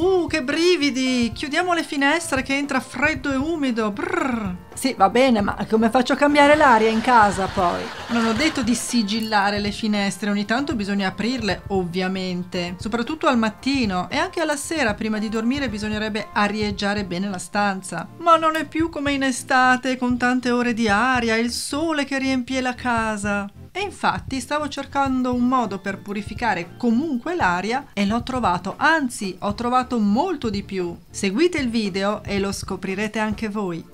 Uh, che brividi! Chiudiamo le finestre che entra freddo e umido. Brrr. Sì, va bene, ma come faccio a cambiare l'aria in casa poi? Non ho detto di sigillare le finestre, ogni tanto bisogna aprirle, ovviamente, soprattutto al mattino e anche alla sera prima di dormire bisognerebbe arieggiare bene la stanza. Ma non è più come in estate con tante ore di aria e il sole che riempie la casa. E infatti stavo cercando un modo per purificare comunque l'aria e l'ho trovato, anzi ho trovato molto di più. Seguite il video e lo scoprirete anche voi.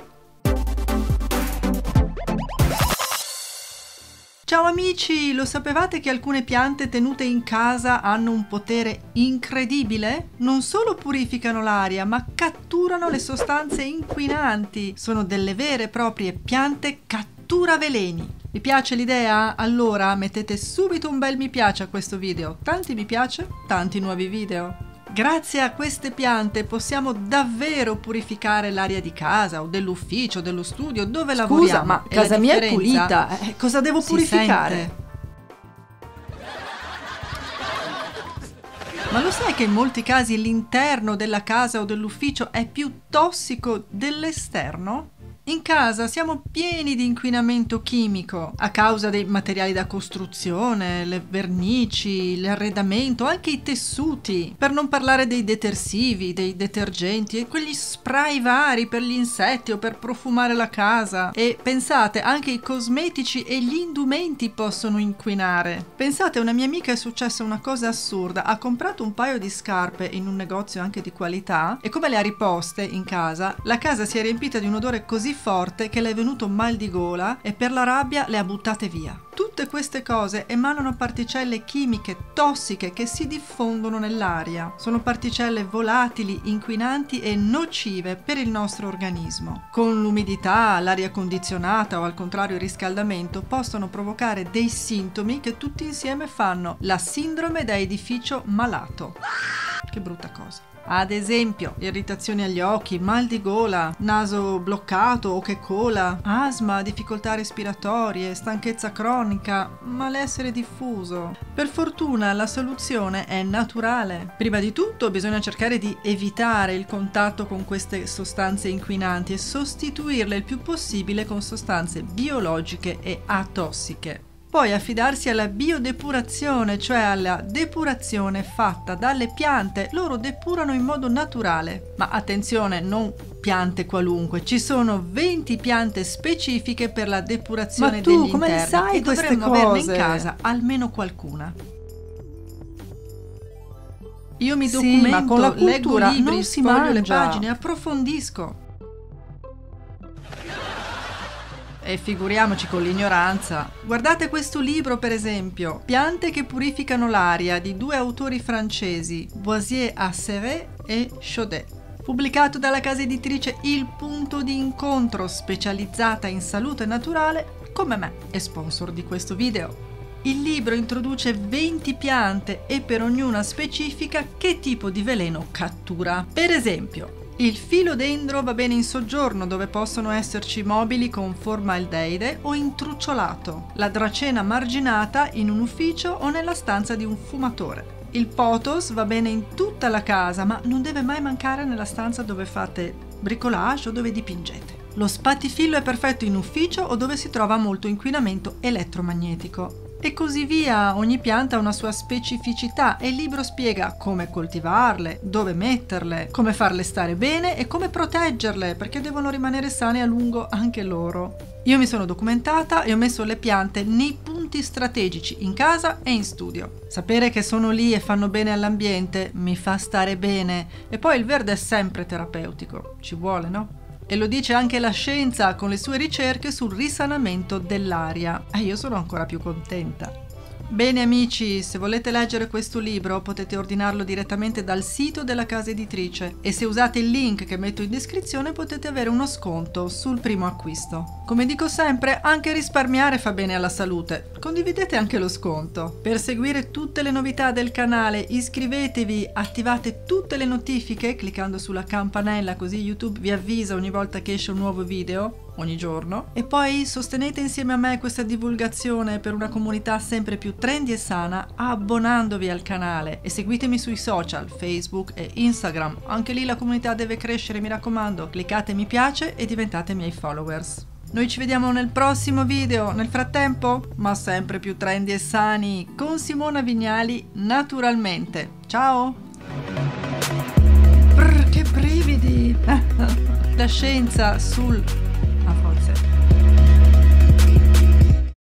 Ciao amici, lo sapevate che alcune piante tenute in casa hanno un potere incredibile? Non solo purificano l'aria, ma catturano le sostanze inquinanti. Sono delle vere e proprie piante cattura veleni. Vi piace l'idea? Allora mettete subito un bel mi piace a questo video. Tanti mi piace, tanti nuovi video. Grazie a queste piante possiamo davvero purificare l'aria di casa o dell'ufficio, dello studio, dove Scusa, lavoriamo. ma E casa mia è pulita. eh, cosa devo purificare? sente. Ma lo sai che in molti casi l'interno della casa o dell'ufficio è più tossico dell'esterno? In casa siamo pieni di inquinamento chimico a causa dei materiali da costruzione, le vernici, l'arredamento, anche i tessuti, per non parlare dei detersivi, dei detergenti e quegli spray vari per gli insetti o per profumare la casa. E pensate, anche i cosmetici e gli indumenti possono inquinare. Pensate, una mia amica è successa una cosa assurda, ha comprato un paio di scarpe in un negozio anche di qualità e come le ha riposte in casa, la casa si è riempita di un odore così forte che le è venuto mal di gola e per la rabbia le ha buttate via. Tutte queste cose emanano particelle chimiche tossiche che si diffondono nell'aria. Sono particelle volatili, inquinanti e nocive per il nostro organismo. Con l'umidità, l'aria condizionata o al contrario il riscaldamento possono provocare dei sintomi che tutti insieme fanno la sindrome da edificio malato. Che brutta cosa. Ad esempio, irritazioni agli occhi, mal di gola, naso bloccato o che cola, asma, difficoltà respiratorie, stanchezza cronica, malessere diffuso. Per fortuna la soluzione è naturale. Prima di tutto bisogna cercare di evitare il contatto con queste sostanze inquinanti e sostituirle il più possibile con sostanze biologiche e atossiche. Poi affidarsi alla biodepurazione, cioè alla depurazione fatta dalle piante. Loro depurano in modo naturale. Ma attenzione, non piante qualunque. Ci sono 20 piante specifiche per la depurazione Ma tu degli come interni sai e dovremmo averne in cose? casa almeno qualcuna. Io mi Sì, documento, ma con la leggo cultura libri, non si le pagine, approfondisco. E figuriamoci con l'ignoranza. Guardate questo libro, per esempio, Piante che purificano l'aria di due autori francesi, Boisier Asseret e Chaudet. Pubblicato dalla casa editrice Il Punto di Incontro, specializzata in salute naturale, come me, e sponsor di questo video. Il libro introduce 20 piante e per ognuna specifica che tipo di veleno cattura. Per esempio, il filodendro va bene in soggiorno dove possono esserci mobili con formaldeide o intrucciolato, la dracena marginata in un ufficio o nella stanza di un fumatore. Il potos va bene in tutta la casa ma non deve mai mancare nella stanza dove fate bricolage o dove dipingete. Lo spatifillo è perfetto in ufficio o dove si trova molto inquinamento elettromagnetico. E così via, ogni pianta ha una sua specificità e il libro spiega come coltivarle, dove metterle, come farle stare bene e come proteggerle, perché devono rimanere sane a lungo anche loro. Io mi sono documentata e ho messo le piante nei punti strategici in casa e in studio. Sapere che sono lì e fanno bene all'ambiente mi fa stare bene e poi il verde è sempre terapeutico, ci vuole, no? E lo dice anche la scienza con le sue ricerche sul risanamento dell'aria. E io sono ancora più contenta. Bene amici, se volete leggere questo libro potete ordinarlo direttamente dal sito della casa editrice e se usate il link che metto in descrizione potete avere uno sconto sul primo acquisto. Come dico sempre, anche risparmiare fa bene alla salute. Condividete anche lo sconto. Per seguire tutte le novità del canale iscrivetevi, attivate tutte le notifiche cliccando sulla campanella così YouTube vi avvisa ogni volta che esce un nuovo video ogni giorno e poi sostenete insieme a me questa divulgazione per una comunità sempre più trendy e sana abbonandovi al canale e seguitemi sui social Facebook e Instagram. Anche lì la comunità deve crescere, mi raccomando. Cliccate mi piace e diventate miei followers. Noi ci vediamo nel prossimo video, nel frattempo, ma sempre più trendy e sani, con Simona Vignali naturalmente. Ciao! Brr, che brividi! La scienza sul